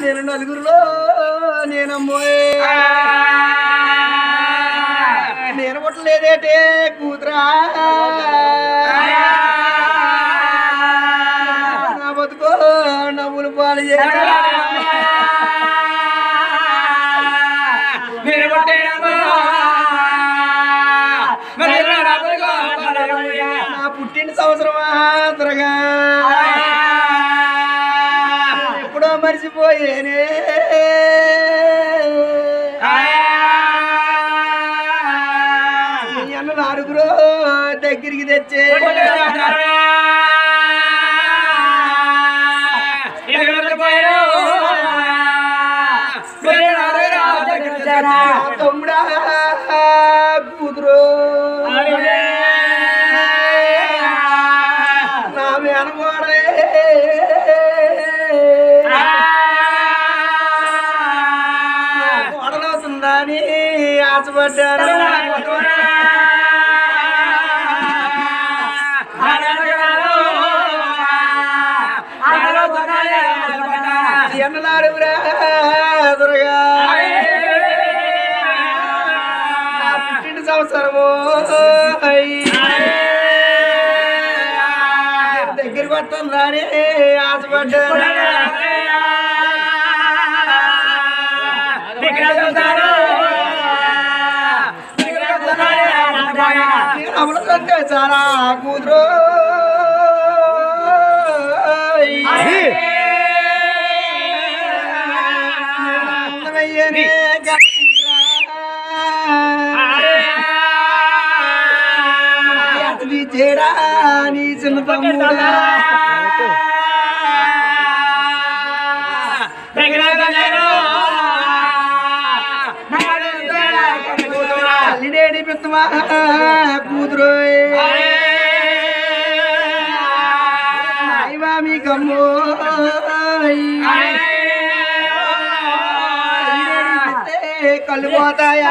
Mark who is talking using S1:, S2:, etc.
S1: నేను నలుగురిలో నేనమ్మోయే. నేను పుట్టలేదేటే కూతురా. నా బతుకో నవ్వులు పాలు చేయ నా పుట్టిన సంవత్సరం మాత్రగా మర్చిపోయేనే అన్న నాలుగురు దగ్గరికి తెచ్చే తమ్ముడా కూతురు ఆశపడ్డాను. ఎన్నలాడు దుర్గా? పుట్టిన సంవత్సరము. దగ్గరికి వస్తుందని ఆశపడ్డాను. అమలు చాలా కూతురు చేరా నీ చిన్న తమ్ముడా కూతురు అయ్యవా మీ కమ్ము కళ్ళు పోతాయా?